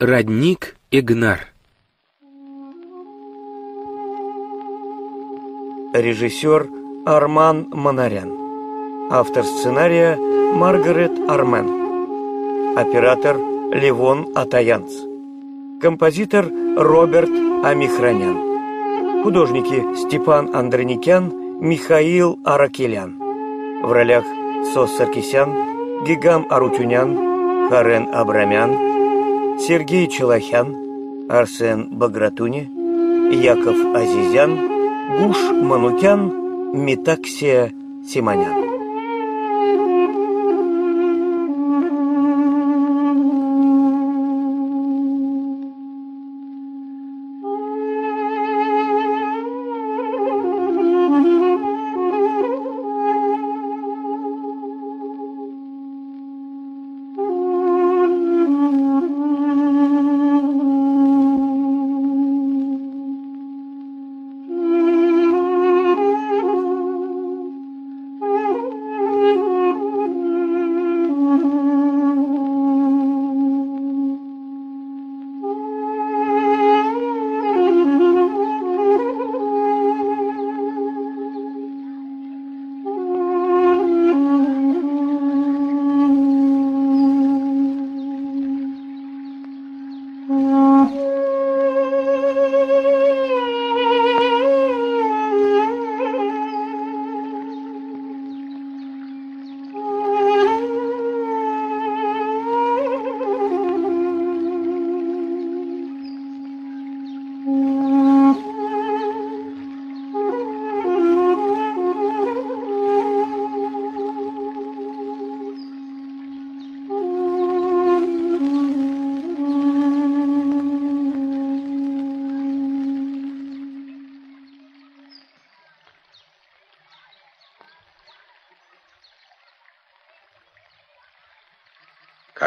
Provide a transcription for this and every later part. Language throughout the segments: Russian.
Родник Игнар. Режиссер Арман Монарян. Автор сценария Маргарет Армен. Оператор Левон Атаянц. Композитор Роберт Амихранян Художники Степан Андроникян, Михаил Аракелян. В ролях Сос Саркисян, Гигам Арутюнян, Харен Абрамян, Сергей Челохян, Арсен Багратуни, Яков Азизян, Гуш Манукян, Метаксия Симонян.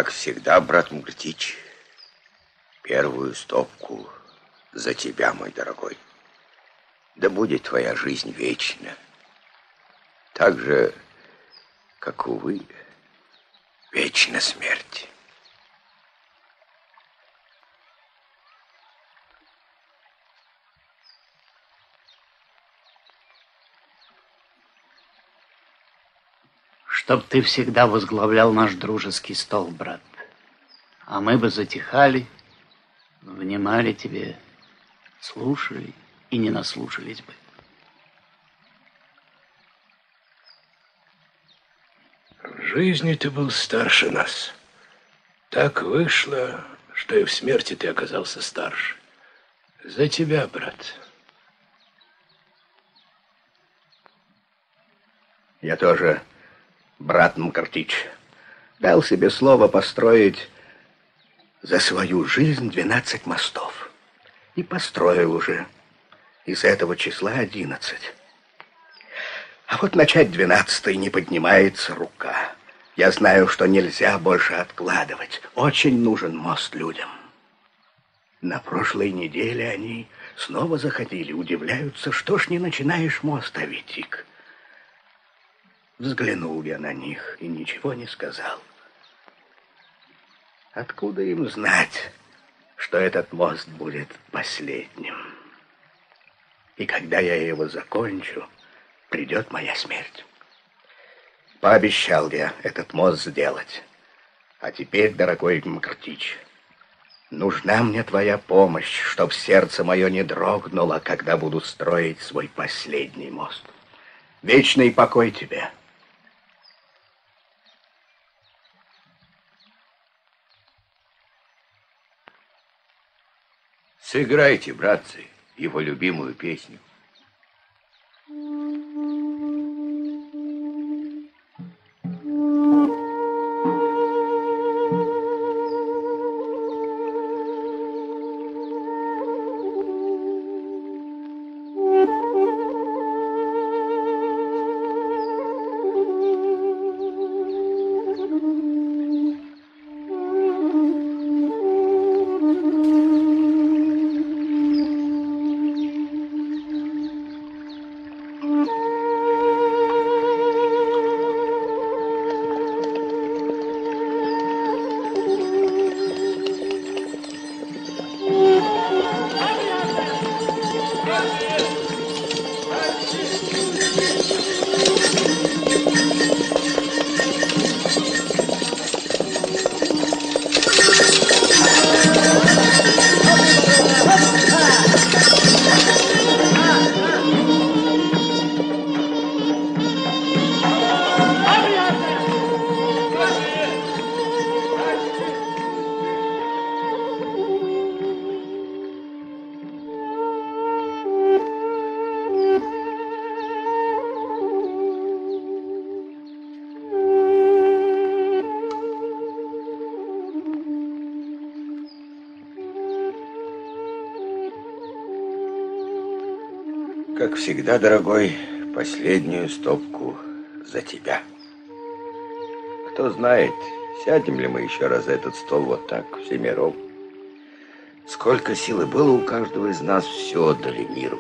Как всегда, брат Мгртич, первую стопку за тебя, мой дорогой. Да будет твоя жизнь вечна. Так же, как, увы, вечна смерть. Чтоб ты всегда возглавлял наш дружеский стол, брат. А мы бы затихали, внимали тебе, слушали и не наслушались бы. В жизни ты был старше нас. Так вышло, что и в смерти ты оказался старше. За тебя, брат. Я тоже брат Мкартич, дал себе слово построить за свою жизнь 12 мостов. И построил уже из этого числа 11. А вот начать 12 не поднимается рука. Я знаю, что нельзя больше откладывать. Очень нужен мост людям. На прошлой неделе они снова заходили, удивляются, что ж не начинаешь мост, Аветик. Взглянул я на них и ничего не сказал. Откуда им знать, что этот мост будет последним? И когда я его закончу, придет моя смерть. Пообещал я этот мост сделать. А теперь, дорогой Мкртич, нужна мне твоя помощь, чтоб сердце мое не дрогнуло, когда буду строить свой последний мост. Вечный покой тебе. Сыграйте, братцы, его любимую песню. Всегда, дорогой, последнюю стопку за тебя. Кто знает, сядем ли мы еще раз за этот стол вот так, всемиром. Сколько силы было у каждого из нас, все отдали миру.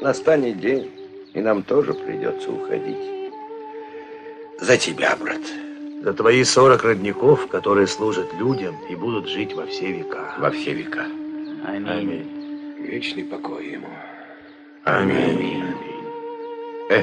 Настанет день, и нам тоже придется уходить. За тебя, брат. За твои сорок родников, которые служат людям и будут жить во все века. Во все века. Аминь. Вечный покой ему. Аминь. Э,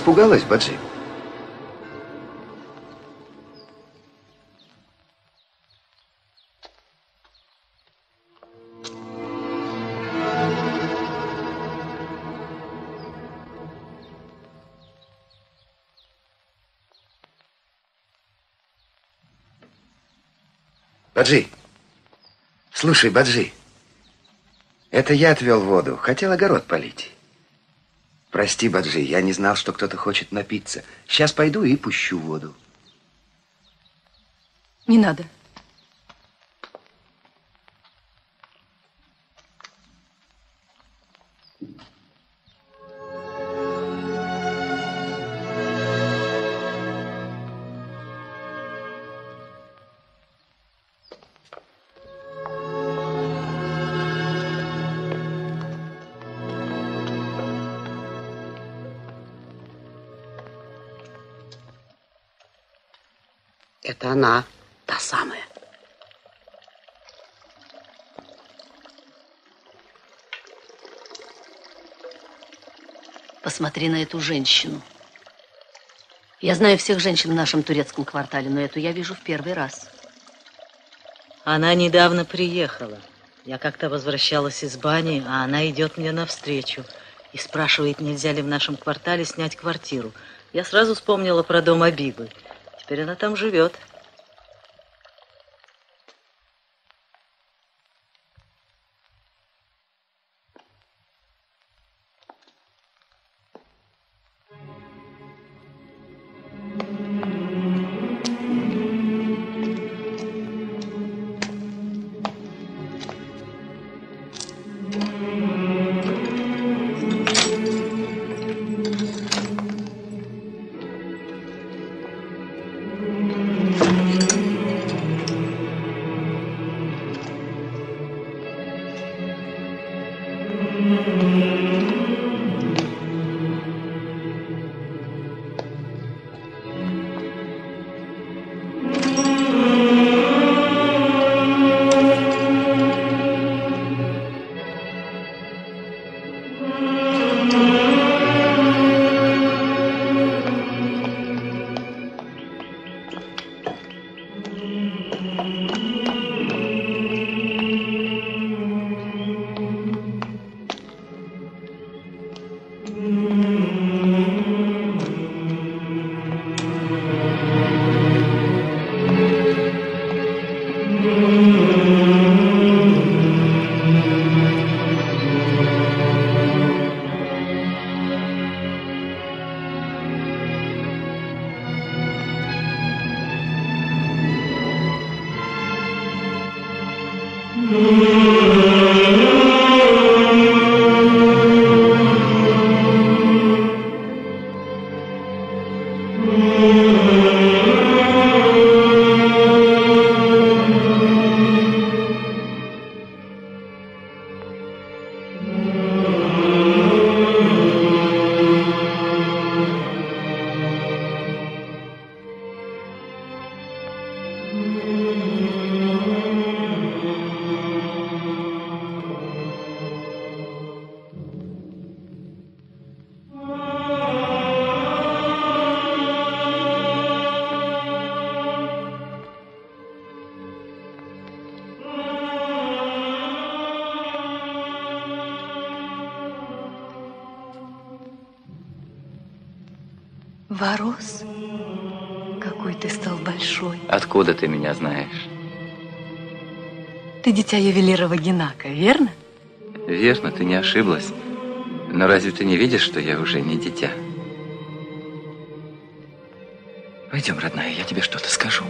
Испугалась, Баджи? Баджи, слушай, Баджи, это я отвел воду, хотел огород полить. Прости, Баджи, я не знал, что кто-то хочет напиться. Сейчас пойду и пущу воду. Не надо. Это она, та самая. Посмотри на эту женщину. Я знаю всех женщин в нашем турецком квартале, но эту я вижу в первый раз. Она недавно приехала. Я как-то возвращалась из бани, а она идет мне навстречу и спрашивает, нельзя ли в нашем квартале снять квартиру. Я сразу вспомнила про дом Абибы. Теперь она там живет. Откуда ты меня знаешь? Ты дитя ювелира Генака, верно? Верно, ты не ошиблась. Но разве ты не видишь, что я уже не дитя? Пойдем, родная, я тебе что-то скажу.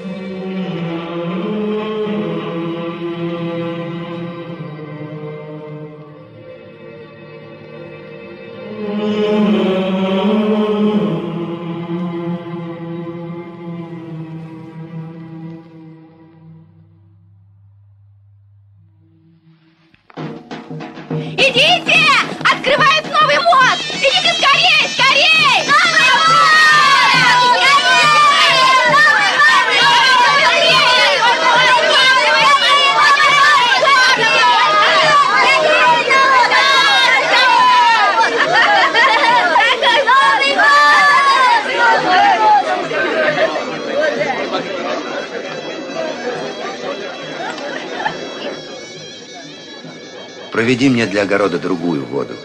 Проведи мне для огорода другую воду.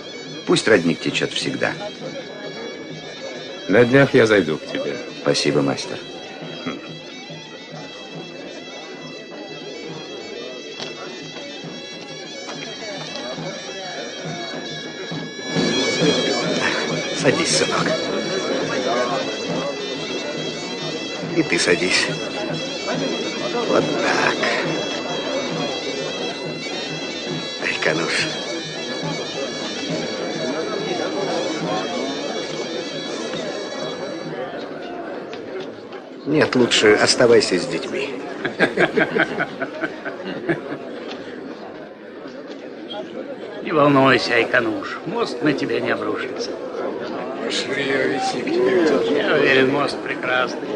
Пусть родник течет всегда. На днях я зайду к тебе. Спасибо, мастер. Садись, сынок. И ты садись. Дай-ка нож. Нет, лучше оставайся с детьми. Не волнуйся, Айкануш, мост на тебя не обрушится. Пошли, я Я уверен, мост прекрасный.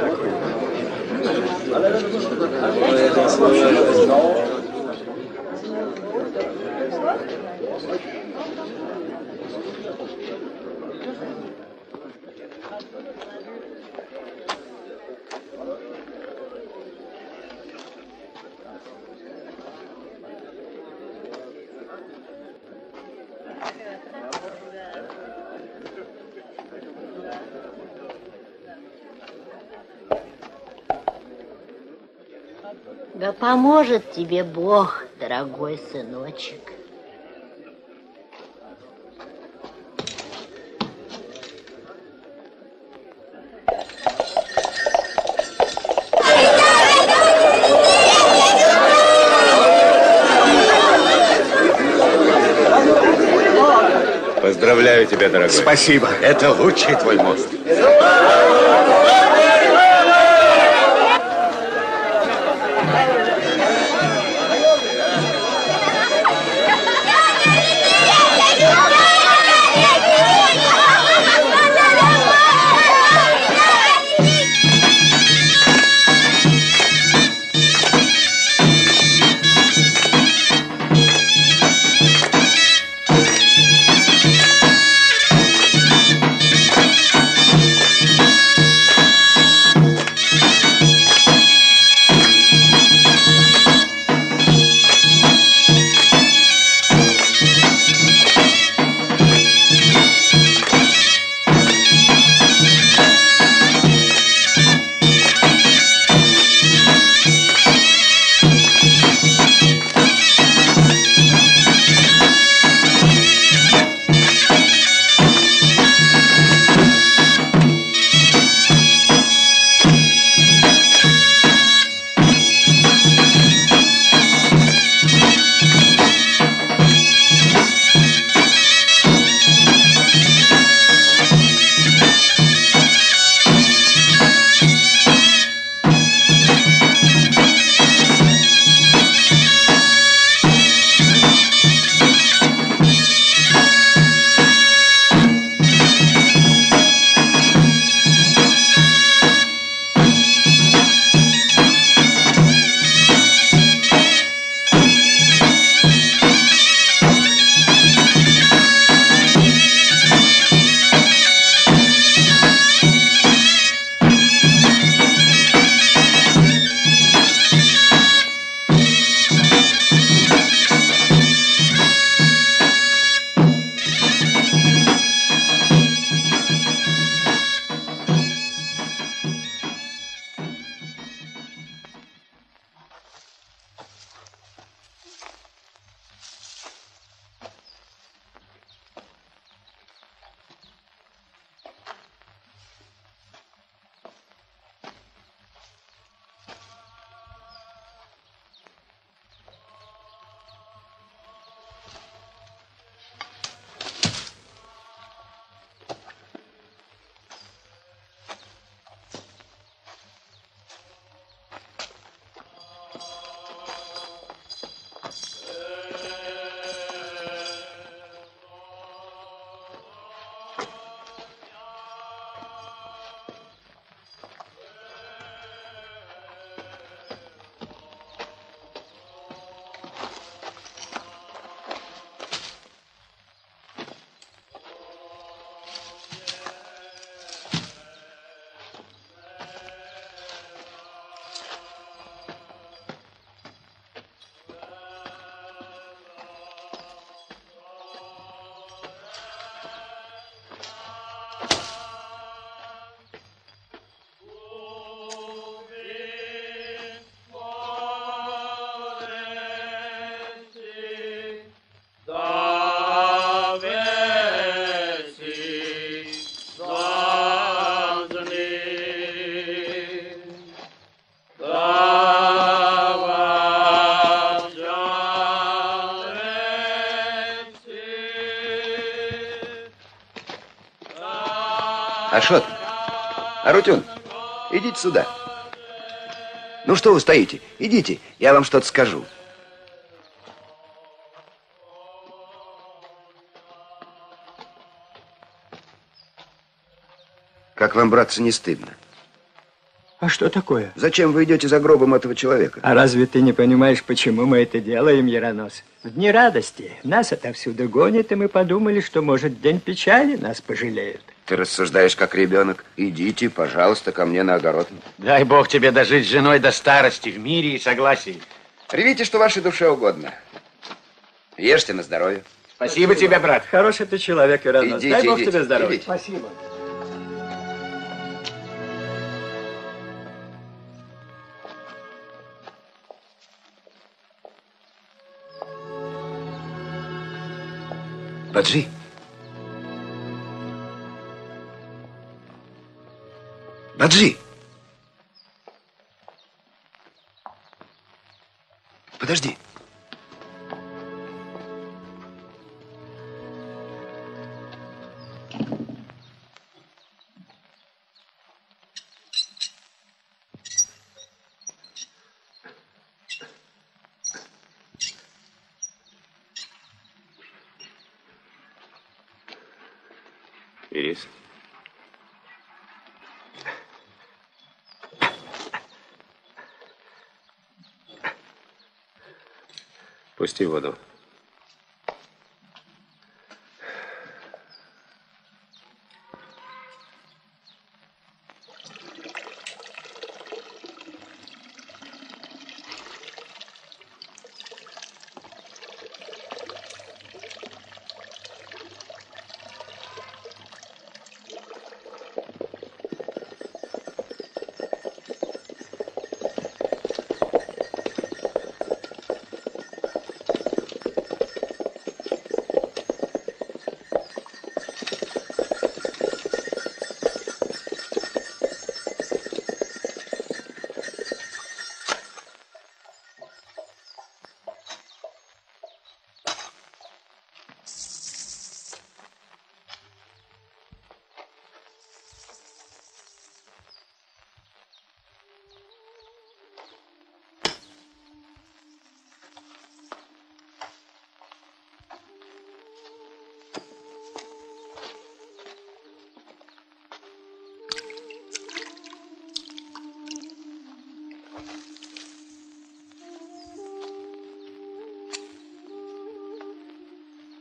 Да поможет тебе Бог, дорогой сыночек. Тебя, дорогой. Спасибо. Это лучший твой мост. Арутюн, идите сюда. Ну что вы стоите? Идите, я вам что-то скажу. Как вам, братцы, не стыдно? А что такое? Зачем вы идете за гробом этого человека? А разве ты не понимаешь, почему мы это делаем, Яронос? В дни радости нас отовсюду гонят, и мы подумали, что, может, в день печали нас пожалеют. Ты рассуждаешь как ребенок. Идите, пожалуйста, ко мне на огород. Дай Бог тебе дожить с женой до старости в мире и согласии. Ревите, что вашей душе угодно. Ешьте на здоровье. Спасибо, тебе, брат. Хороший ты человек, Яронос. Идите, Дай Бог идите, тебе здоровья. идите. Спасибо. Баджи. ಸಿಗುವುದು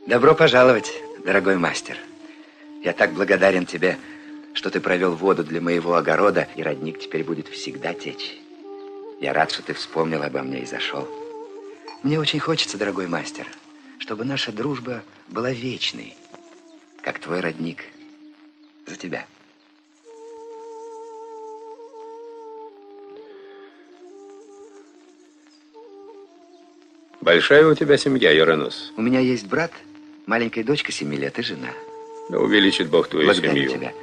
Добро пожаловать, дорогой мастер. Я так благодарен тебе, что ты провел воду для моего огорода, и родник теперь будет всегда течь. Я рад, что ты вспомнил обо мне и зашел. Мне очень хочется, дорогой мастер, чтобы наша дружба была вечной, как твой родник. За тебя. Большая у тебя семья, Юранус. У меня есть брат, маленькая дочка семи лет и жена. Да увеличит Бог твою Благодарю семью. тебя.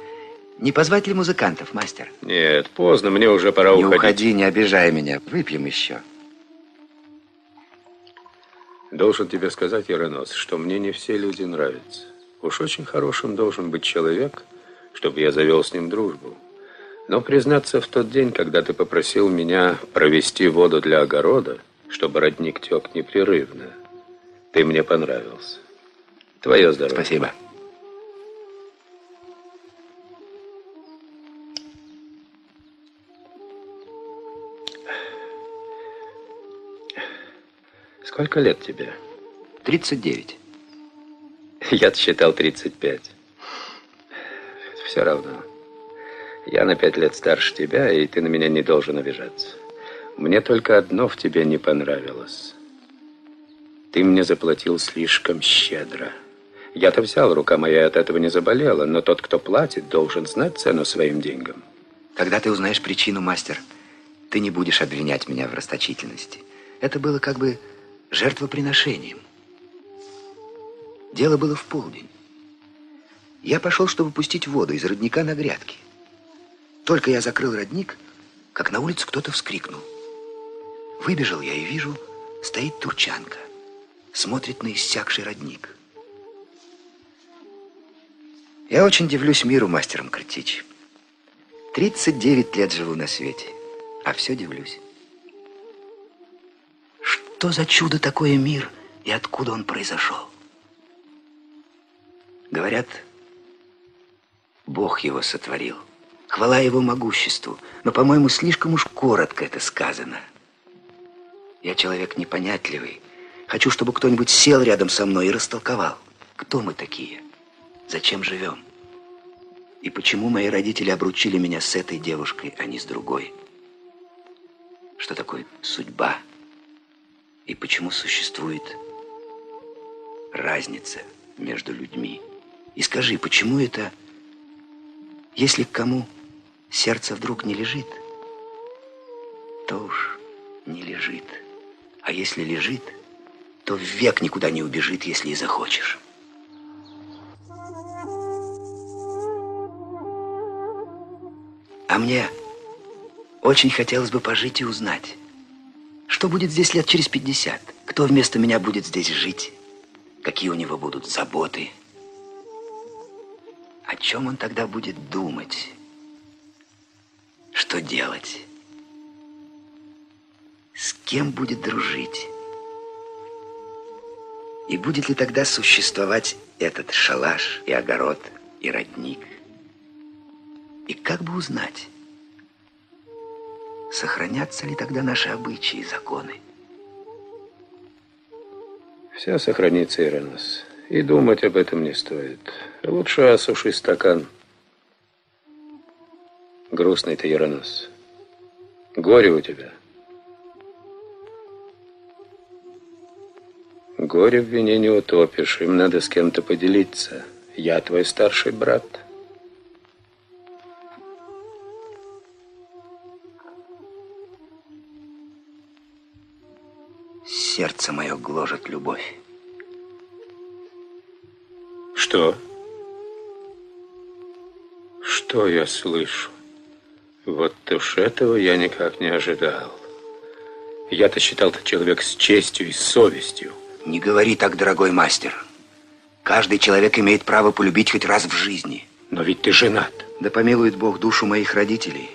Не позвать ли музыкантов, мастер? Нет, поздно, мне уже пора не уходить. уходи, не обижай меня. Выпьем еще. Должен тебе сказать, Иронос, что мне не все люди нравятся. Уж очень хорошим должен быть человек, чтобы я завел с ним дружбу. Но, признаться, в тот день, когда ты попросил меня провести воду для огорода, чтобы родник тек непрерывно, ты мне понравился. Твое здоровье. Спасибо. Сколько лет тебе? 39. Я считал 35. Все равно. Я на пять лет старше тебя, и ты на меня не должен обижаться. Мне только одно в тебе не понравилось. Ты мне заплатил слишком щедро. Я-то взял, рука моя от этого не заболела, но тот, кто платит, должен знать цену своим деньгам. Когда ты узнаешь причину, мастер, ты не будешь обвинять меня в расточительности. Это было как бы жертвоприношением. Дело было в полдень. Я пошел, чтобы пустить воду из родника на грядки. Только я закрыл родник, как на улице кто-то вскрикнул. Выбежал я и вижу, стоит турчанка, смотрит на иссякший родник. Я очень дивлюсь миру, мастер Мкртич. 39 лет живу на свете, а все дивлюсь. Что за чудо такое мир и откуда он произошел? Говорят, Бог его сотворил. Хвала его могуществу, но, по-моему, слишком уж коротко это сказано. Я человек непонятливый. Хочу, чтобы кто-нибудь сел рядом со мной и растолковал, кто мы такие, зачем живем. И почему мои родители обручили меня с этой девушкой, а не с другой? Что такое судьба? И почему существует разница между людьми? И скажи, почему это, если к кому сердце вдруг не лежит, то уж не лежит. А если лежит, то век никуда не убежит, если и захочешь. А мне очень хотелось бы пожить и узнать, что будет здесь лет через 50, кто вместо меня будет здесь жить, какие у него будут заботы, о чем он тогда будет думать, что делать, с кем будет дружить. И будет ли тогда существовать этот шалаш и огород и родник? И как бы узнать, сохранятся ли тогда наши обычаи и законы? Все сохранится, Иронос. И думать об этом не стоит. Лучше осуши стакан. Грустный ты, Иронос. Горе у тебя. Горе в вине не утопишь. Им надо с кем-то поделиться. Я твой старший брат. Сердце мое гложет любовь. Что? Что я слышу? Вот уж этого я никак не ожидал. Я-то считал ты человек с честью и совестью. Не говори так, дорогой мастер. Каждый человек имеет право полюбить хоть раз в жизни. Но ведь ты женат. Да помилует Бог душу моих родителей.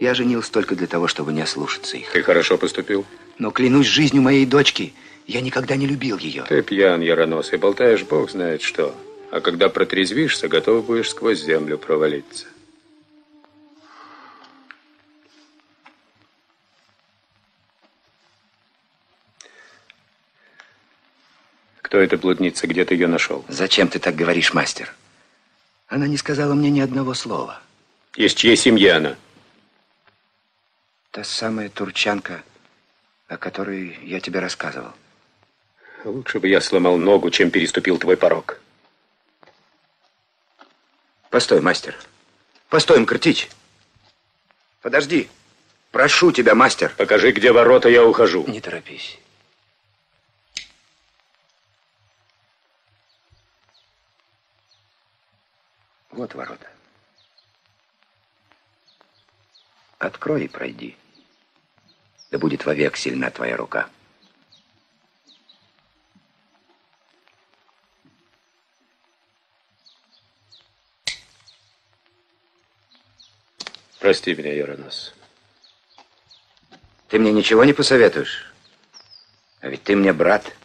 Я женился только для того, чтобы не ослушаться их. Ты хорошо поступил. Но клянусь жизнью моей дочки, я никогда не любил ее. Ты пьян, Яронос, и болтаешь бог знает что. А когда протрезвишься, готов будешь сквозь землю провалиться. Кто эта блудница? Где ты ее нашел? Зачем ты так говоришь, мастер? Она не сказала мне ни одного слова. Из чьей семьи она? Та самая турчанка, о которой я тебе рассказывал. Лучше бы я сломал ногу, чем переступил твой порог. Постой, мастер. Постой, Мкртич. Подожди. Прошу тебя, мастер. Покажи, где ворота, я ухожу. Не торопись. Вот ворота. Открой и пройди. Да будет вовек сильна твоя рука. Прости меня, Иронос. Ты мне ничего не посоветуешь? А ведь ты мне брат.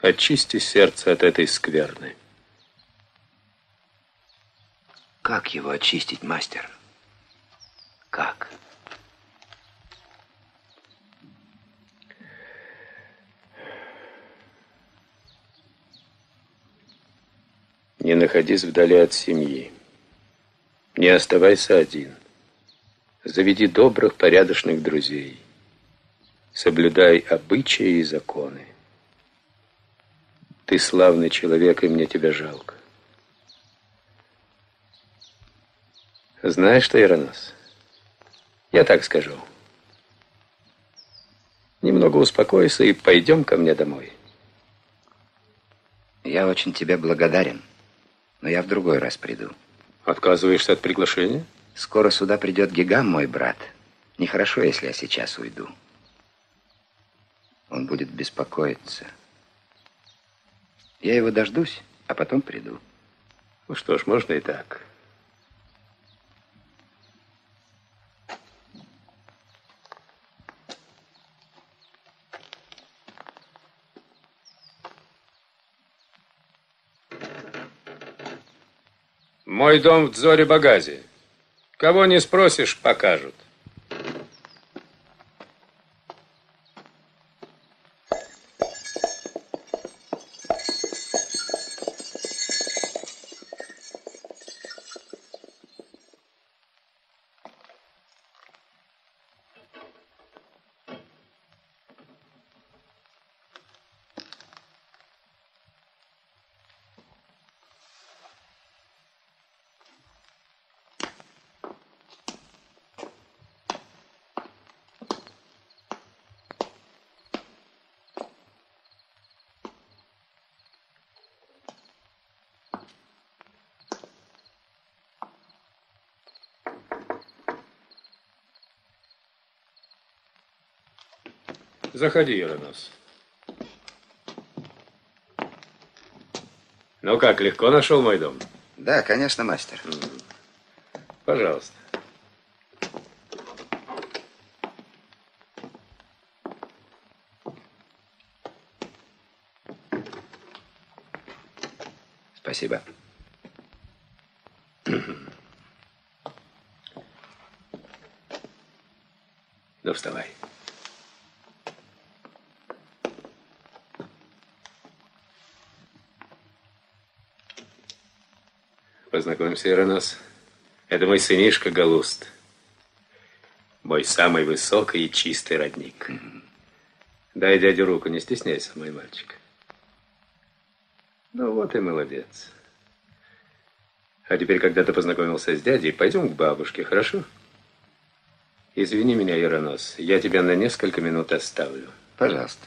Очисти сердце от этой скверны. Как его очистить, мастер? Как? Не находись вдали от семьи. Не оставайся один. Заведи добрых, порядочных друзей. Соблюдай обычаи и законы. Ты славный человек, и мне тебя жалко. Знаешь что, Иронос? Я так скажу. Немного успокойся и пойдем ко мне домой. Я очень тебе благодарен, но я в другой раз приду. Отказываешься от приглашения? Скоро сюда придет Гигам, мой брат. Нехорошо, если я сейчас уйду. Он будет беспокоиться. Я его дождусь, а потом приду. Ну что ж, можно и так. Мой дом в Дзоре-Багазе. Кого не спросишь, покажут. Заходи, Иронос. Ну как, легко нашел мой дом? Да, конечно, мастер. Пожалуйста. Спасибо. Ну, вставай. Познакомься, Иронос. Это мой сынишка Галуст. Мой самый высокий и чистый родник. Дай дяде руку, не стесняйся, мой мальчик. Ну вот и молодец. А теперь, когда ты познакомился с дядей, пойдем к бабушке, хорошо? Извини меня, Иронос, я тебя на несколько минут оставлю. Пожалуйста.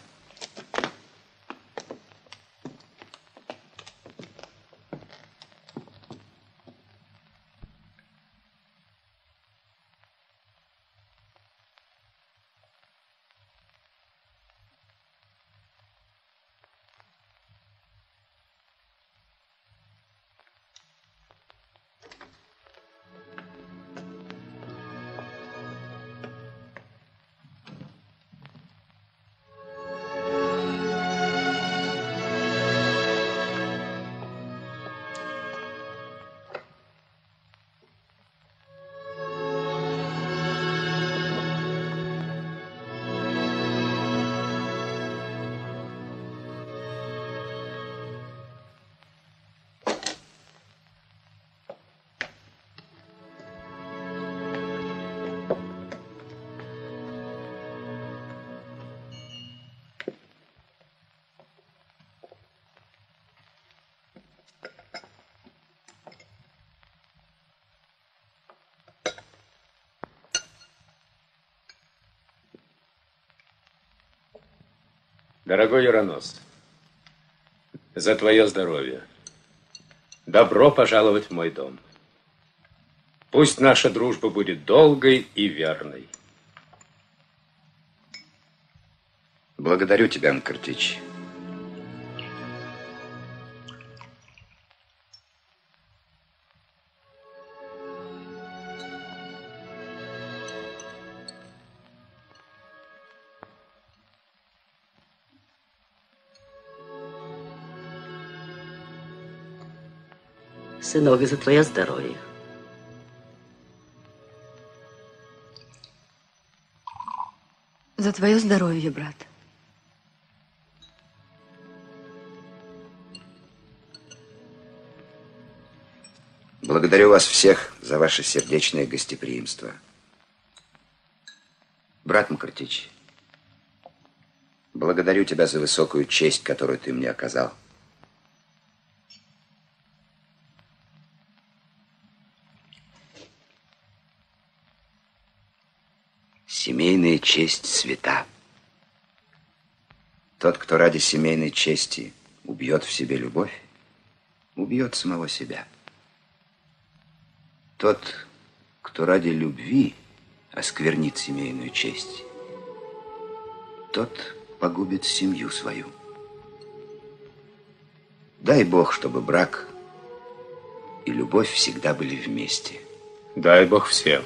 Дорогой Иронос, за твое здоровье. Добро пожаловать в мой дом. Пусть наша дружба будет долгой и верной. Благодарю тебя, Анкартич. Сынок, за твое здоровье. За твое здоровье, брат. Благодарю вас всех за ваше сердечное гостеприимство. Брат Макартич, благодарю тебя за высокую честь, которую ты мне оказал. Честь свята. Тот, кто ради семейной чести убьет в себе любовь, убьет самого себя. Тот, кто ради любви осквернит семейную честь, тот погубит семью свою. Дай Бог, чтобы брак и любовь всегда были вместе. Дай Бог всем.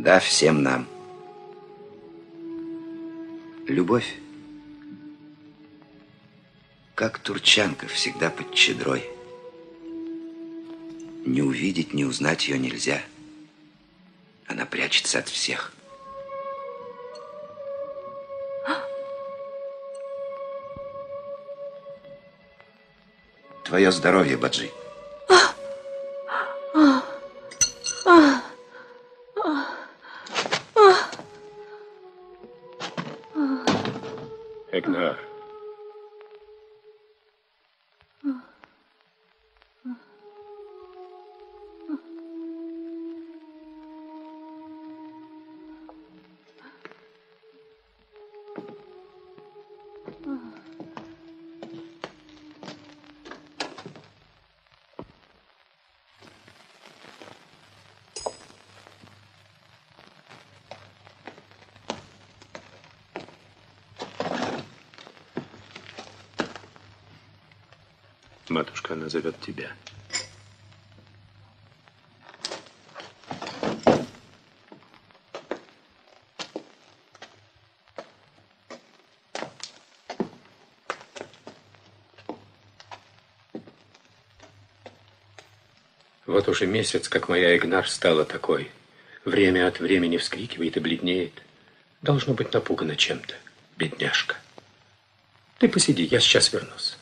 Да, всем нам. Любовь, как турчанка, всегда под чедрой. Не увидеть, не узнать ее нельзя. Она прячется от всех. Твое здоровье, Баджи. Она зовет тебя. Вот уже месяц, как моя Игнар стала такой. Время от времени вскрикивает и бледнеет. Должно быть напугана чем-то, бедняжка. Ты посиди, я сейчас вернусь.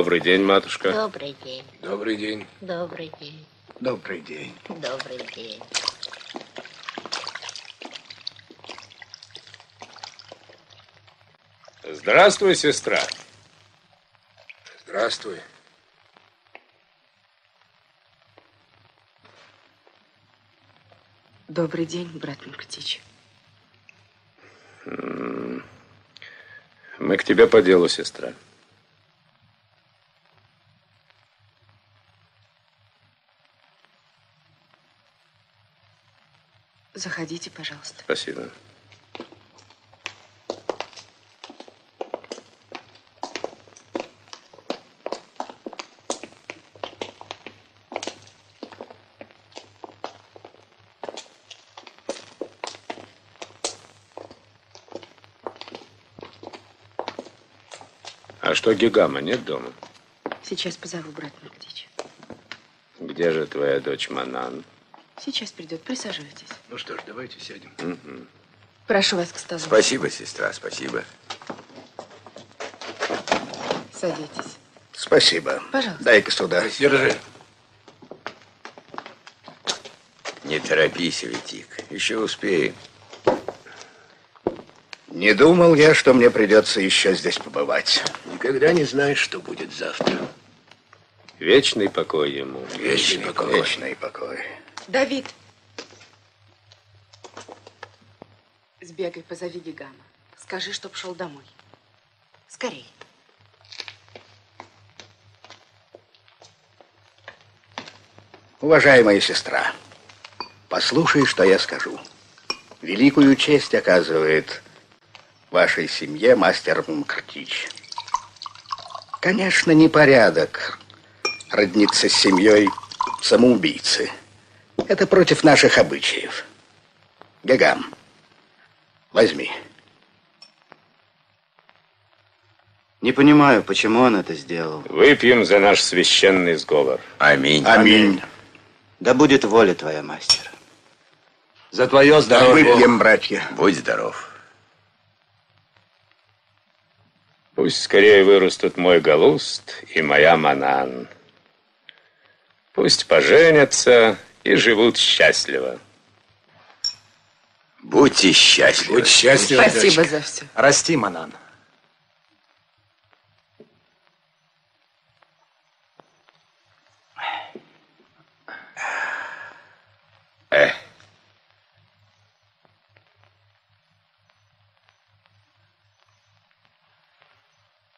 Добрый день, матушка. Добрый день. Добрый день. Добрый день. Добрый день. Добрый день. Здравствуй, сестра. Здравствуй. Добрый день, брат Миркотич. М, Мы к тебе по делу, сестра. Заходите, пожалуйста. Спасибо. А что, Гигама нет дома? Сейчас позову брат Магдич. Где же твоя дочь Манан? Сейчас придет, присаживайтесь. Ну что ж, давайте сядем. Мгм. Прошу вас к столу. Спасибо, сестра, спасибо. Садитесь. Спасибо. Пожалуйста. Дай-ка сюда. Держи. Не торопись, Витик. Еще успеем. Не думал я, что мне придется еще здесь побывать. Никогда не знаешь, что будет завтра. Вечный покой ему. Вечный покой. Вечный покой. Давид. Сбегай, позови Гигама. Скажи, чтоб шел домой. Скорей. Уважаемая сестра, послушай, что я скажу. Великую честь оказывает вашей семье мастер Мкртич. Конечно, непорядок родниться с семьей самоубийцы. Это против наших обычаев. Гагам, возьми. Не понимаю, почему он это сделал. Выпьем за наш священный сговор. Аминь. Аминь. Да будет воля твоя, мастер. За твое здоровье. Выпьем, братья. Будь здоров. Пусть скорее вырастут мой Галуст и моя Манан. Пусть поженятся и живут счастливо. Будьте счастливы. Будь счастлива, Спасибо дочка. за все. Расти, Манан. Эх,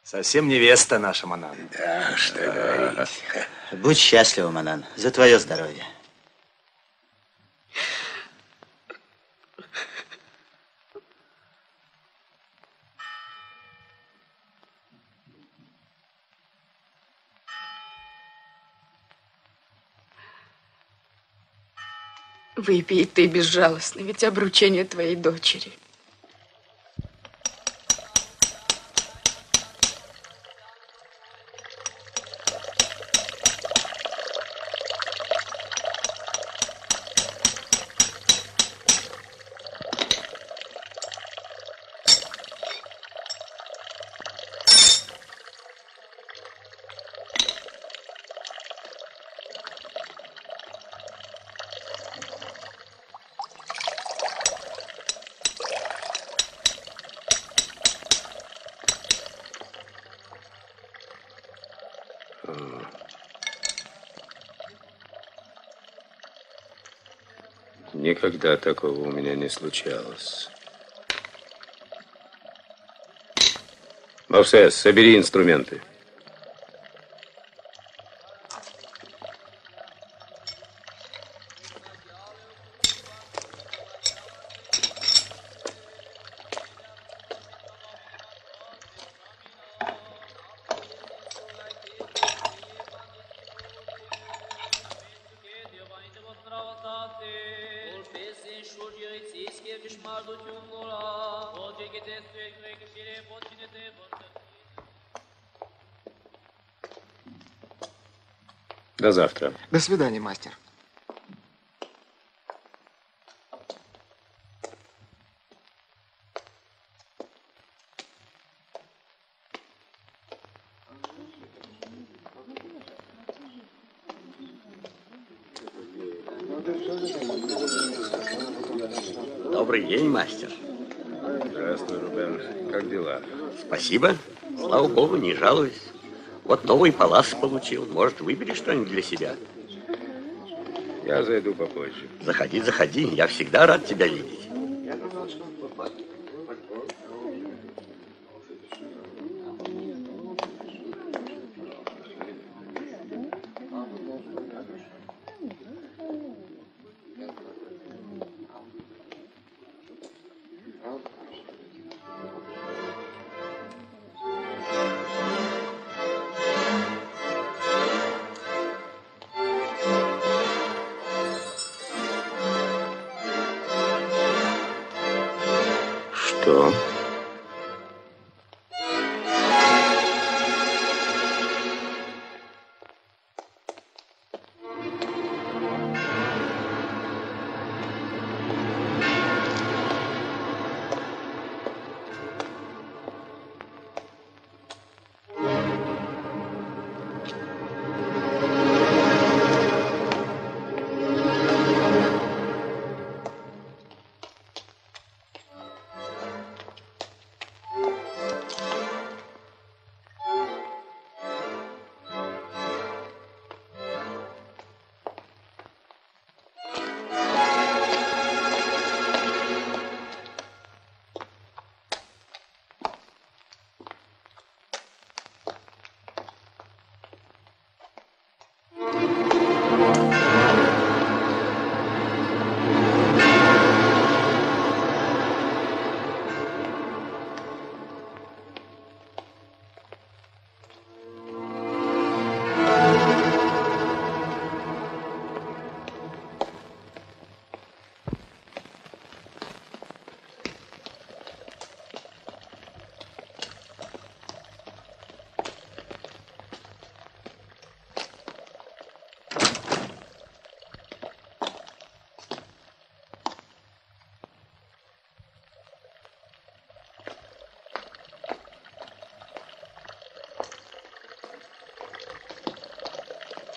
Совсем невеста наша, Манан. Да, что говорить. Будь счастлива, Манан, за твое здоровье. Выпей ты безжалостно, ведь обручение твоей дочери. Никогда такого у меня не случалось. Мовсес, собери инструменты. До завтра. До свидания, мастер. Спасибо. Слава богу, не жалуюсь. Вот новый палас получил. Может, выбери что-нибудь для себя. Я зайду попозже. Заходи, заходи. Я всегда рад тебя видеть.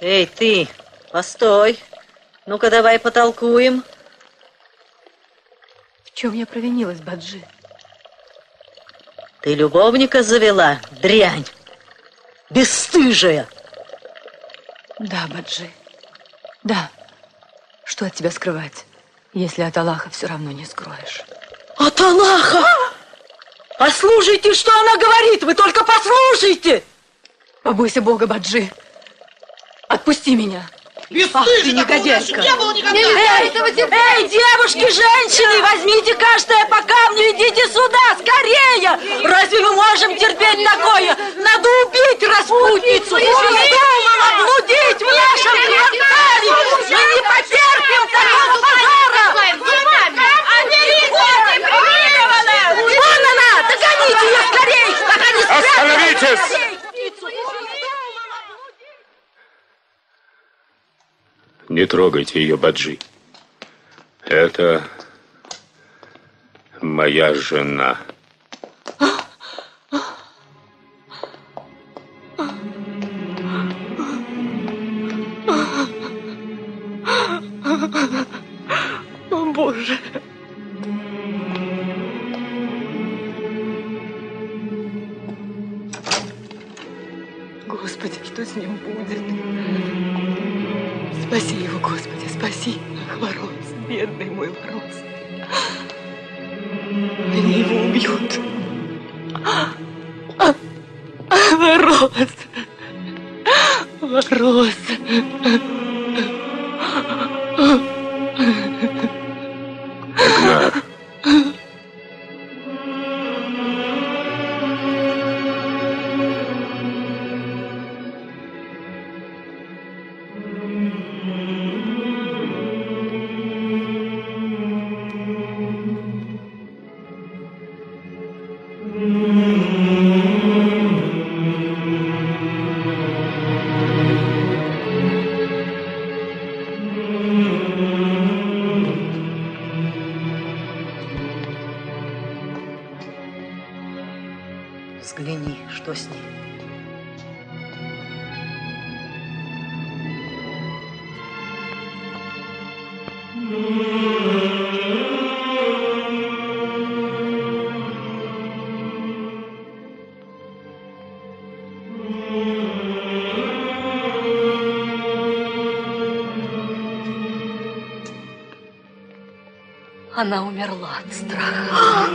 Эй, ты, постой. Ну-ка, давай потолкуем. В чем я провинилась, Баджи? Ты любовника завела, дрянь. Бесстыжая. Да, Баджи. Да. Что от тебя скрывать, если от Аллаха все равно не скроешь? От Аллаха! Послушайте, что она говорит! Вы только послушайте! Побойся Бога, Баджи. Отпусти меня. Ах, ты негодяйка. Эй, эй, девушки, женщины, возьмите каждая по камню, идите сюда, скорее! Разве мы можем терпеть такое? Надо убить распутницу! Вздумала блудить в нашем квартале! Мы не потерпим такого позора! Вон она! Догоните ее скорей! Пока не! Остановитесь! Не трогайте ее, Баджи. Это моя жена. Она умерла от страха.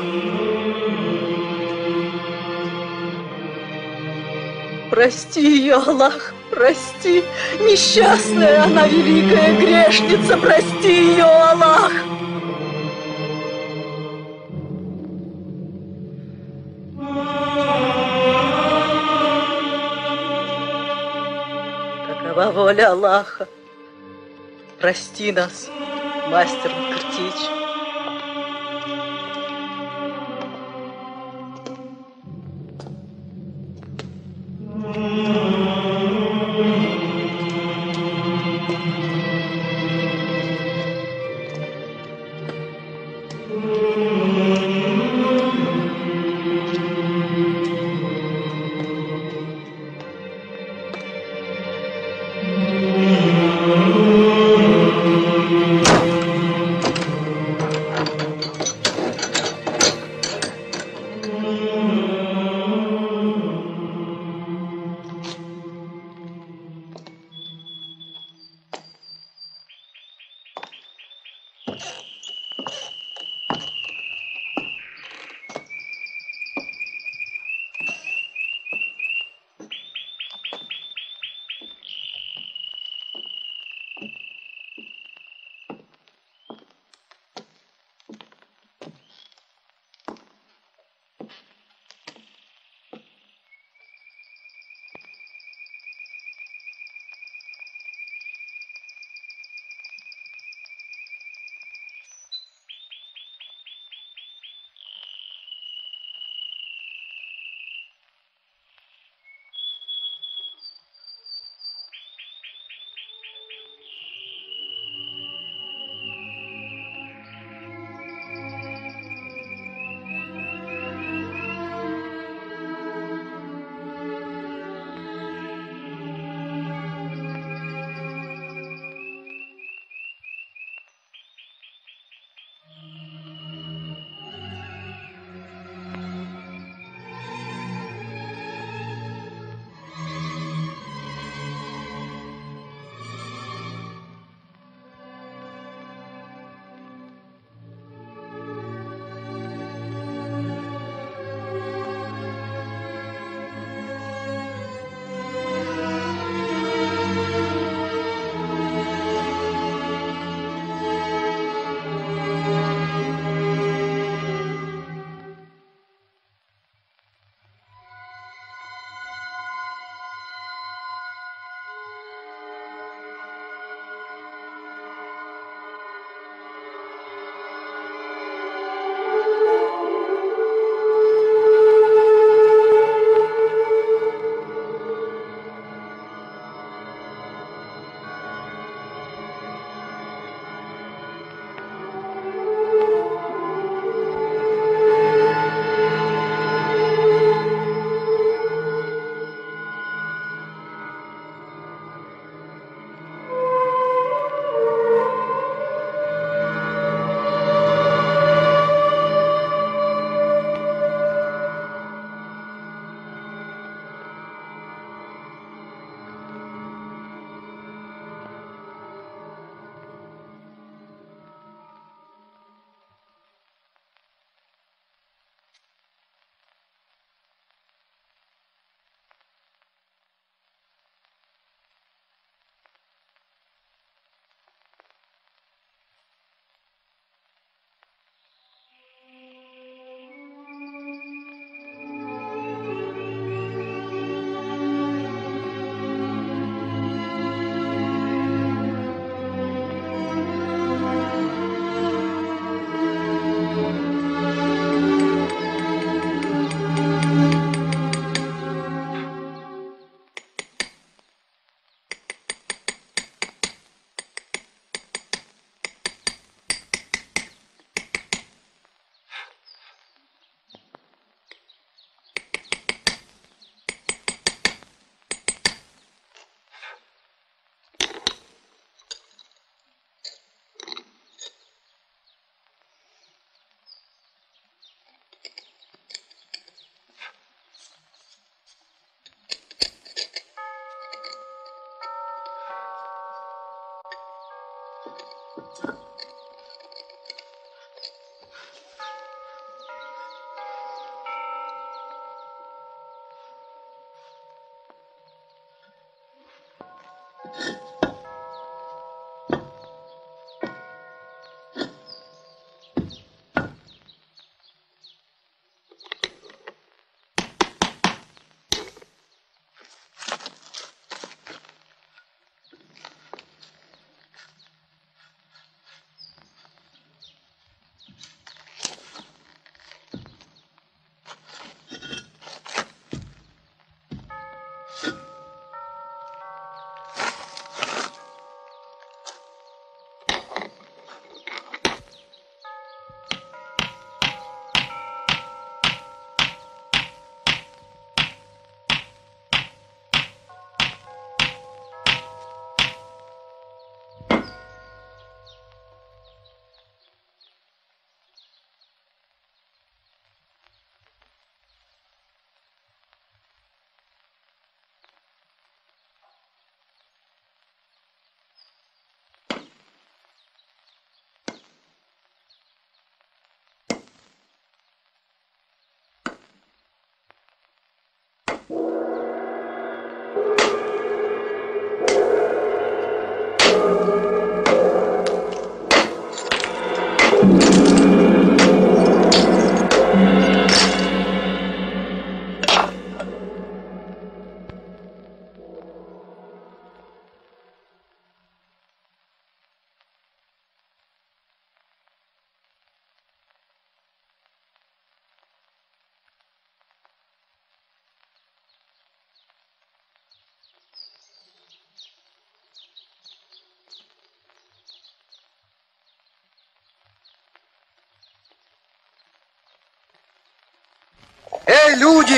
Прости ее, Аллах, прости. Несчастная она, великая грешница, прости ее, Аллах. Какова воля Аллаха? Прости нас, мастер Картич. you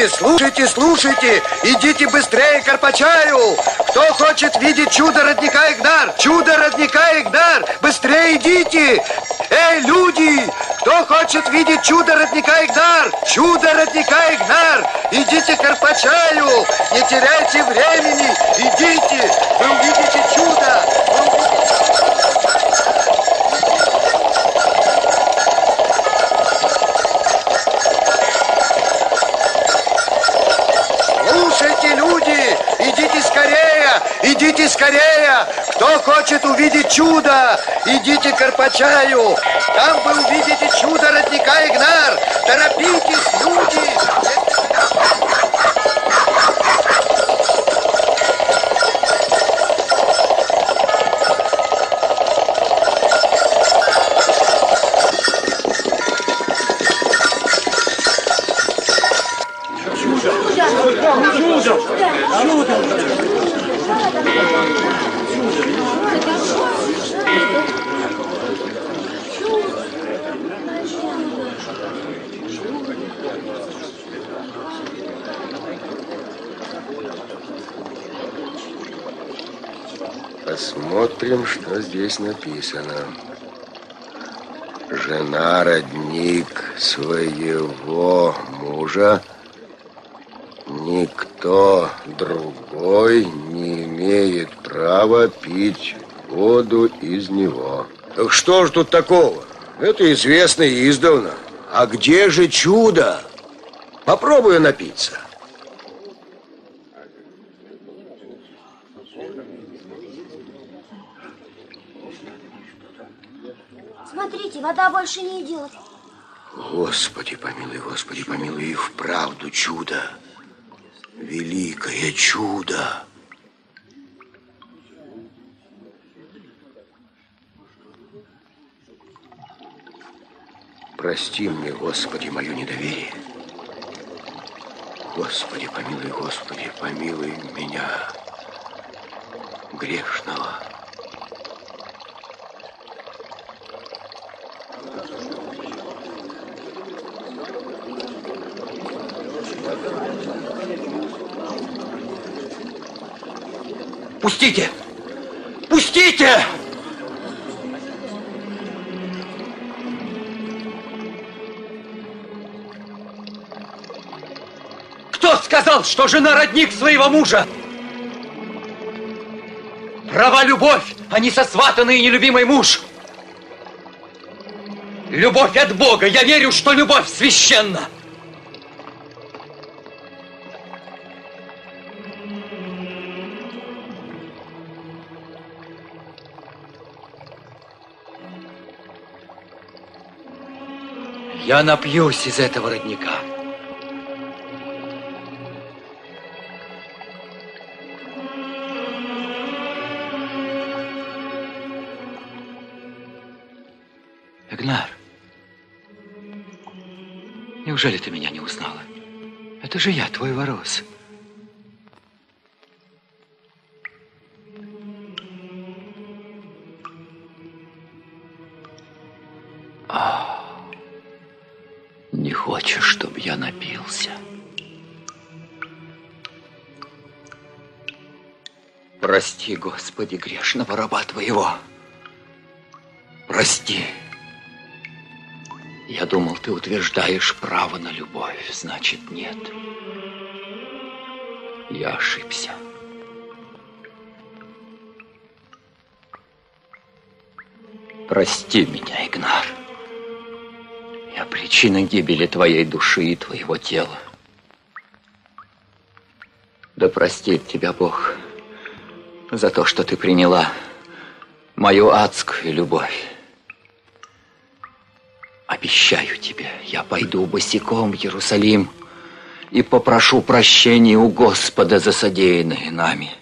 Слушайте, слушайте, идите быстрее к Карпачаю. Кто хочет видеть чудо родника Игдар? Чудо родника Игдар, быстрее идите. Эй, люди, кто хочет видеть чудо родника Игдар? Чудо родника Игдар, идите к Карпачаю, не теряйте времени, идите, вы увидите чудо. Идите скорее. Кто хочет увидеть чудо, идите к Карпачаю. Там вы увидите чудо родника Игнар. Торопитесь, люди. Здесь написано. Жена родник своего мужа. Никто другой не имеет права пить воду из него. Так что ж тут такого? Это известно издавна. А где же чудо? Попробую напиться. Вода больше не идет. Господи, помилуй, Господи, помилуй, и вправду чудо. Великое чудо. Прости мне, Господи, мое недоверие. Господи, помилуй, Господи, помилуй меня, грешного. Пустите! Пустите! Кто сказал, что жена родник своего мужа? Права любовь, а не сосватанный и нелюбимый муж. Любовь от Бога. Я верю, что любовь священна. Я напьюсь из этого родника. Неужели ты меня не узнала? Это же я, твой ворос. А, не хочешь, чтобы я напился? Прости, Господи, грешного раба твоего. Прости. Я думал, ты утверждаешь право на любовь. Значит, нет. Я ошибся. Прости меня, Игнар. Я причина гибели твоей души и твоего тела. Да простит тебя Бог за то, что ты приняла мою адскую любовь. Обещаю тебе, я пойду босиком в Иерусалим и попрошу прощения у Господа за содеянное нами.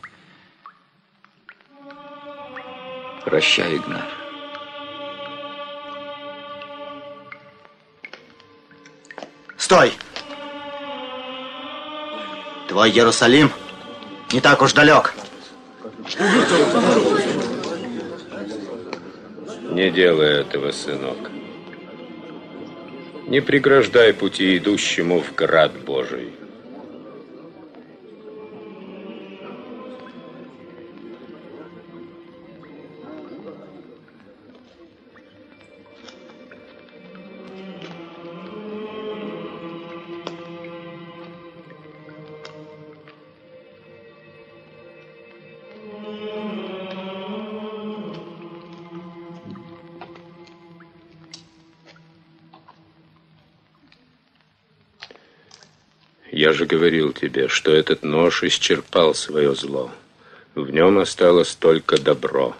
Прощай, Игнар. Стой! Твой Иерусалим не так уж далек. Не делай этого, сынок. Не преграждай пути идущему в град Божий. Говорил тебе, что этот нож исчерпал свое зло. В нем осталось только добро.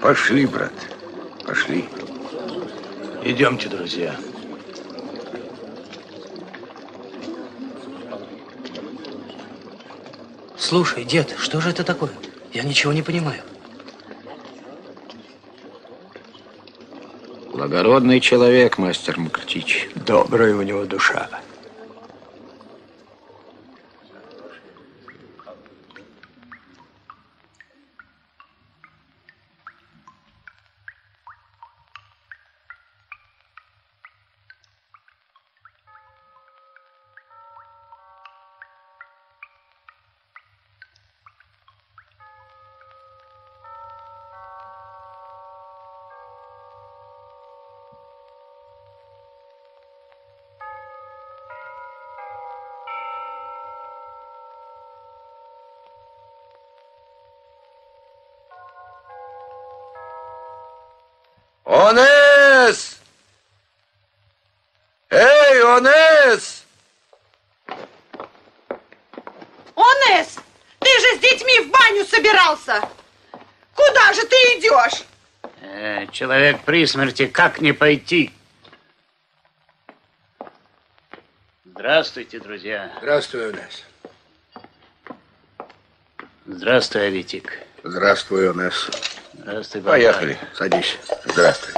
Пошли, брат, пошли. Идемте, друзья. Слушай, дед, что же это такое? Я ничего не понимаю. Благородный человек, мастер Макртич. Добрая у него душа. Человек при смерти, как не пойти? Здравствуйте, друзья. Здравствуй, Онес. Здравствуй, Аветик. Здравствуй, Онес. Здравствуй, Поехали, садись. Здравствуй.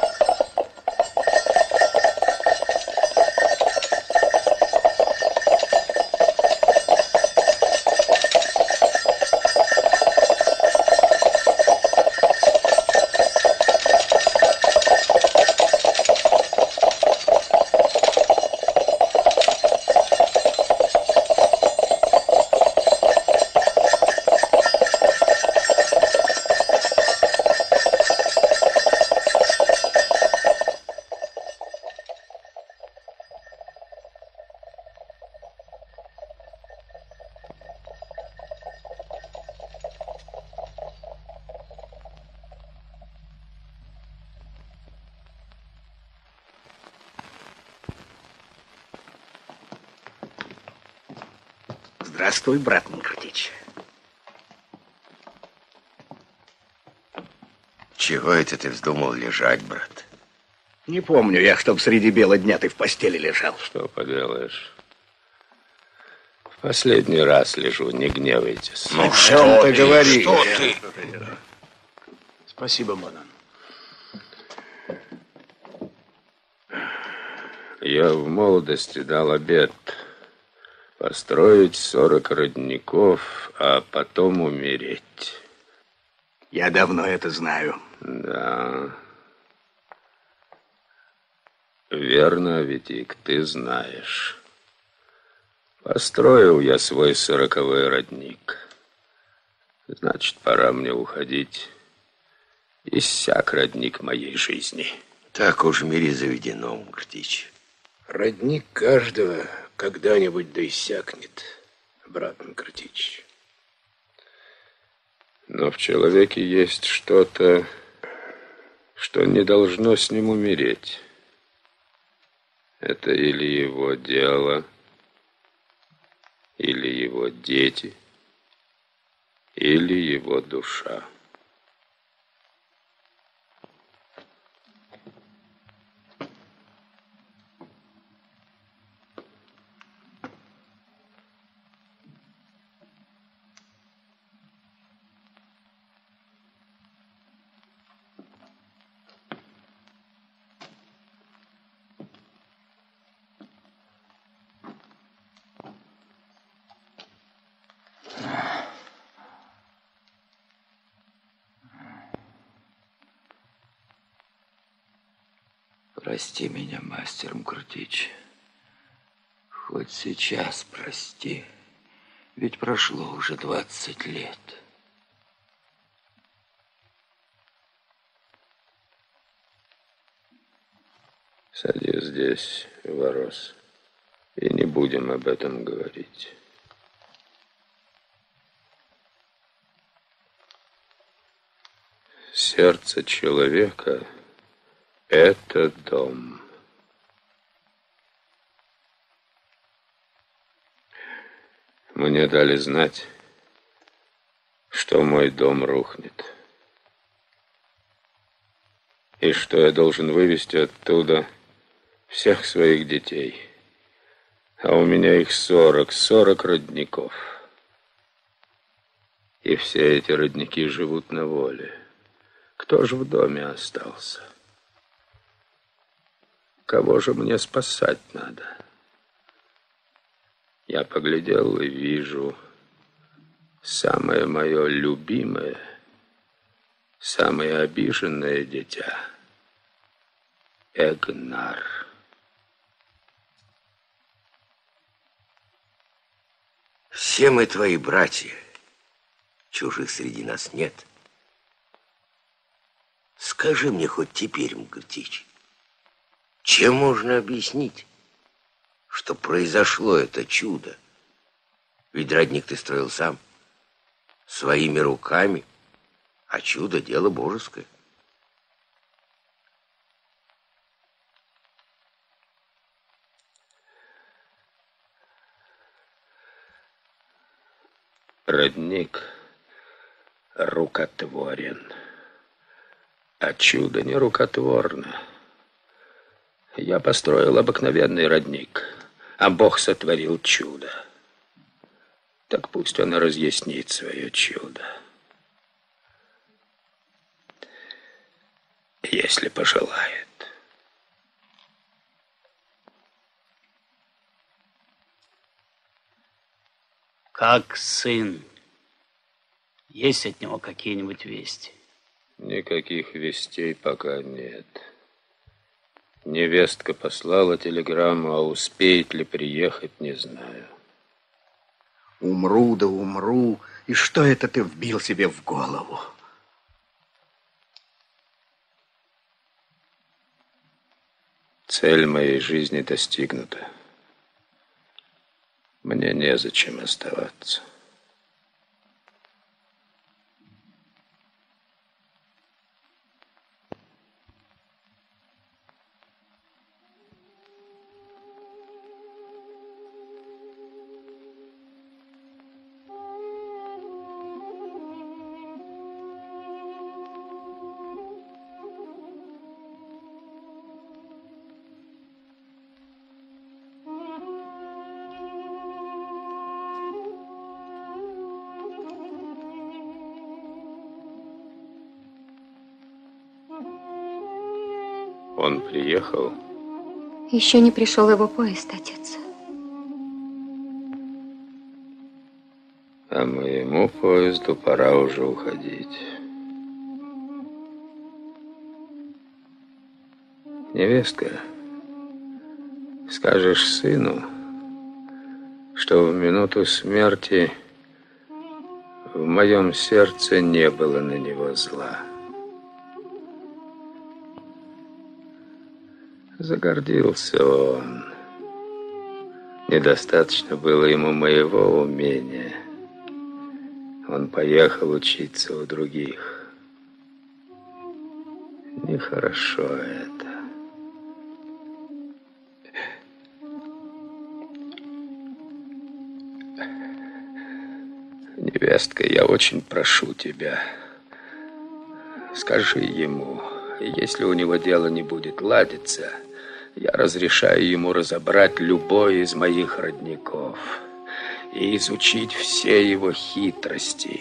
Здравствуй, брат Манкратич. Чего это ты вздумал лежать, брат? Не помню я, чтоб среди бела дня ты в постели лежал. Что поделаешь? В последний раз лежу, не гневайтесь. Ну, О чем ты говоришь? Что ты? Спасибо, Монан. Я в молодости дал обед построить сорок родников, а потом умереть. Я давно это знаю. Да. Верно, Витик, ты знаешь. Построил я свой сороковой родник. Значит, пора мне уходить. Иссяк родник моей жизни. Так уж в мире заведено, Муктич. Родник каждого когда-нибудь да иссякнет, брат Манкратич. Но в человеке есть что-то, что не должно с ним умереть. Это или его дело, или его дети, или его душа. Прости меня, мастер Мкрутич. Хоть сейчас прости. Ведь прошло уже двадцать лет. Садись здесь, Ворос, и не будем об этом говорить. Сердце человека — это дом. Мне дали знать, что мой дом рухнет. И что я должен вывести оттуда всех своих детей. А у меня их сорок, сорок родников. И все эти родники живут на воле. Кто же в доме остался? Кого же мне спасать надо? Я поглядел и вижу самое мое любимое, самое обиженное дитя — Эгнар. Все мы твои братья. Чужих среди нас нет. Скажи мне хоть теперь, Мгартич, чем можно объяснить, что произошло это чудо? Ведь родник ты строил сам, своими руками, а чудо — дело божеское. Родник рукотворен, а чудо не рукотворно. Я построил обыкновенный родник, а Бог сотворил чудо. Так пусть он разъяснит свое чудо. Если пожелает. Как сын? Есть от него какие-нибудь вести? Никаких вестей пока нет. Невестка послала телеграмму, а успеет ли приехать, не знаю. Умру да умру. И что это ты вбил себе в голову? Цель моей жизни достигнута. Мне незачем оставаться. Приехал? Еще не пришел его поезд, отец. А моему поезду пора уже уходить. Невестка, скажешь сыну, что в минуту смерти в моем сердце не было на него зла. Загордился он. Недостаточно было ему моего умения. Он поехал учиться у других. Нехорошо это. Невестка, я очень прошу тебя, скажи ему, если у него дело не будет ладиться, я разрешаю ему разобрать любой из моих родников и изучить все его хитрости.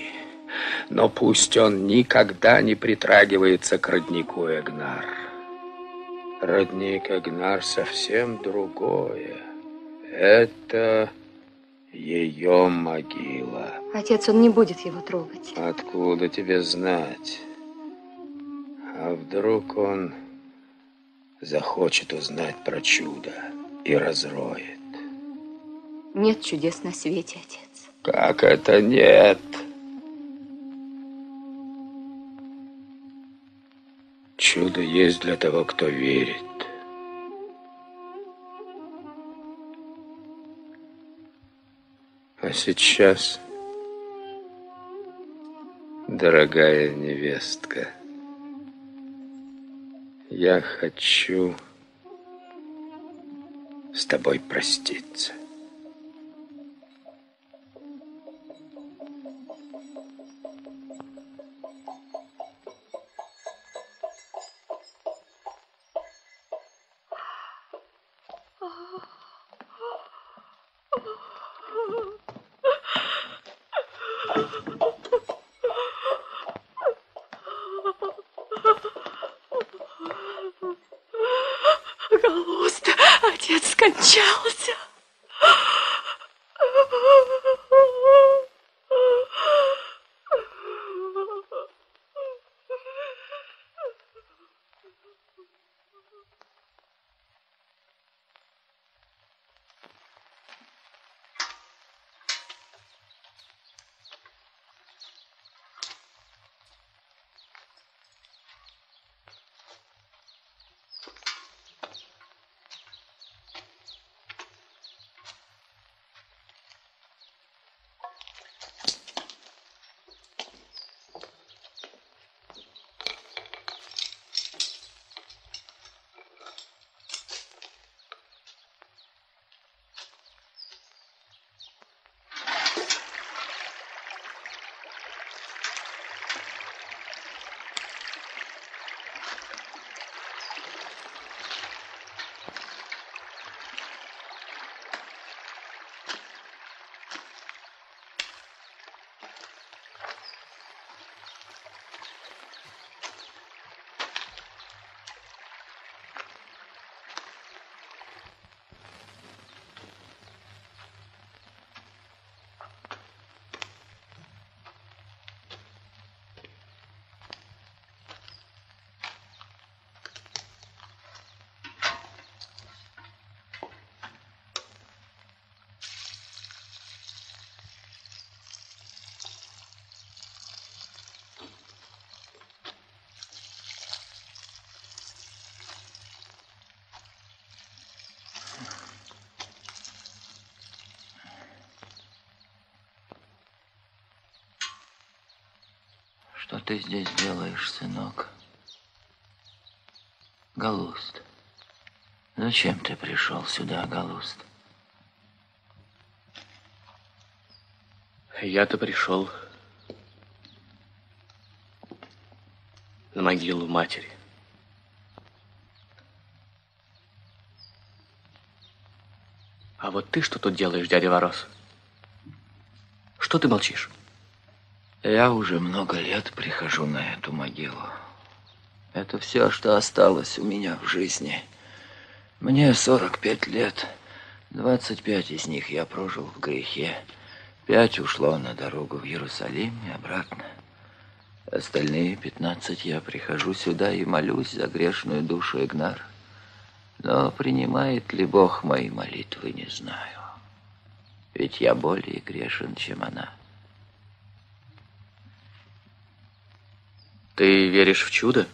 Но пусть он никогда не притрагивается к роднику Эгнар. Родник Эгнар совсем другое. Это ее могила. Отец, он не будет его трогать. Откуда тебе знать? А вдруг он захочет узнать про чудо и разроет? Нет чудес на свете, отец. Как это нет? Чудо есть для того, кто верит. А сейчас, дорогая невестка, я хочу с тобой проститься. Что ты здесь делаешь, сынок? Галуст. Зачем ты пришел сюда, Галуст? Я-то пришел на могилу матери. А вот ты что тут делаешь, дядя Ворос? Что ты молчишь? Я уже много лет прихожу на эту могилу. Это все, что осталось у меня в жизни. Мне 45 лет. 25 из них я прожил в грехе. Пять ушло на дорогу в Иерусалим и обратно. Остальные 15 я прихожу сюда и молюсь за грешную душу Игнар. Но принимает ли Бог мои молитвы, не знаю. Ведь я более грешен, чем она. Ты веришь в чудо?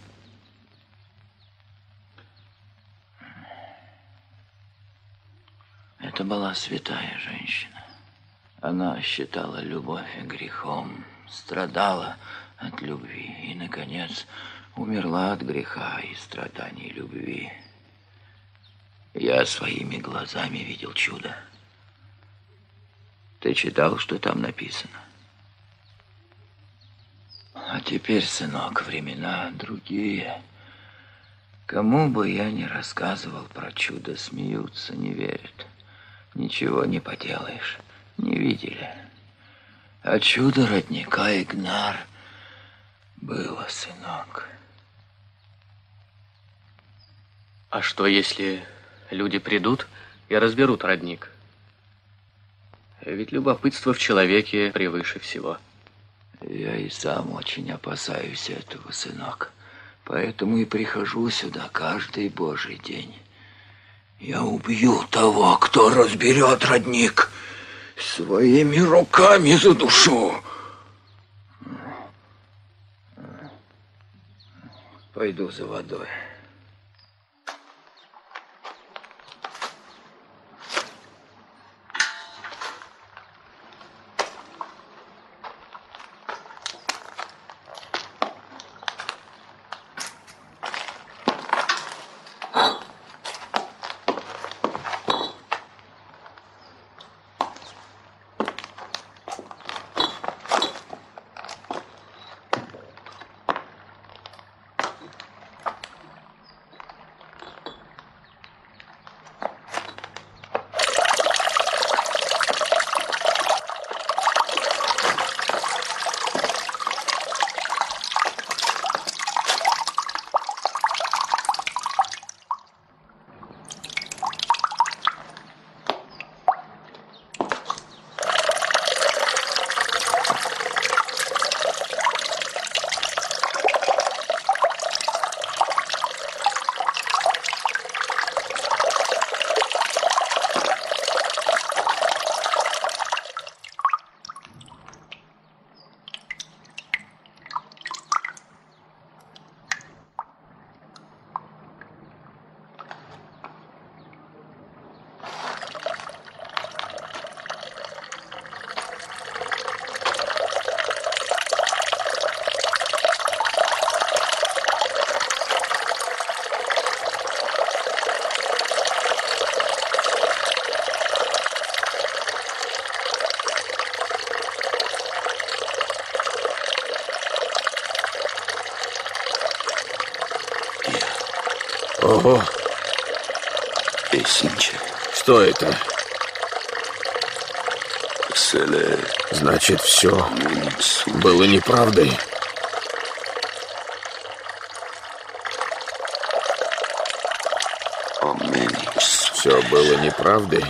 Это была святая женщина. Она считала любовь грехом, страдала от любви и, наконец, умерла от греха и страданий любви. Я своими глазами видел чудо. Ты читал, что там написано? А теперь, сынок, времена другие. Кому бы я ни рассказывал про чудо, смеются, не верят. Ничего не поделаешь, не видели. А чудо родника Игнар было, сынок. А что, если люди придут и разберут родник? Ведь любопытство в человеке превыше всего. Я и сам очень опасаюсь этого, сынок. Поэтому и прихожу сюда каждый божий день. Я убью того, кто разберет родник. Своими руками за душу. Пойду за водой. Ого. Песенче. Что это? Значит, все было неправдой. Все было неправдой.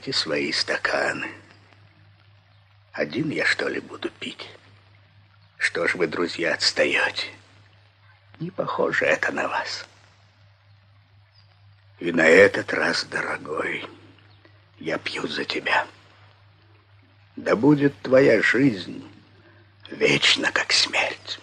Берите свои стаканы. Один я, что ли, буду пить? Что ж вы, друзья, отстаете? Не похоже это на вас. И на этот раз, дорогой, я пью за тебя. Да будет твоя жизнь вечна, как смерть.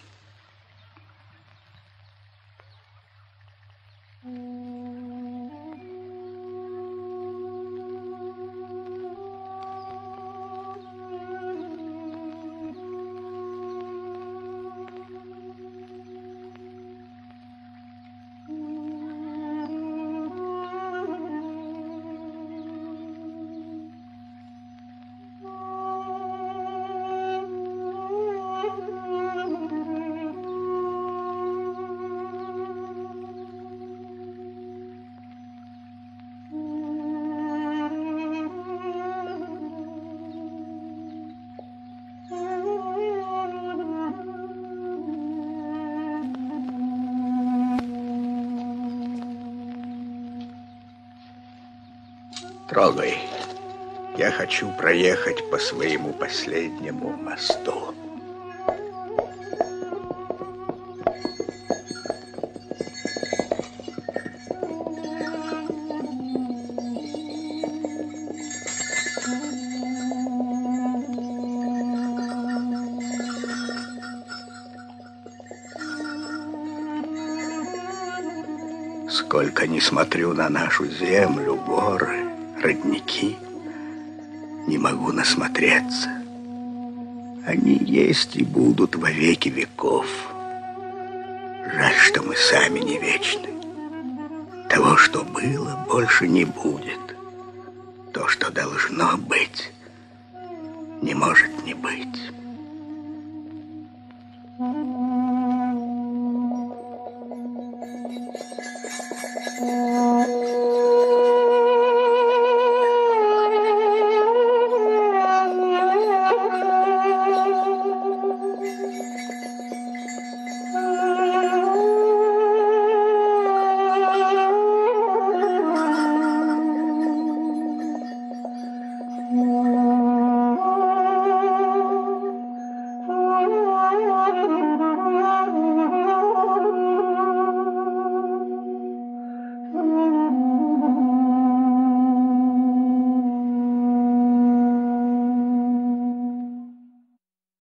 Хочу проехать по своему последнему мосту. Сколько не смотрю на нашу землю, горы, родники, не могу насмотреться. Они есть и будут во веки веков. Жаль, что мы сами не вечны. Того, что было, больше не будет. То, что должно быть.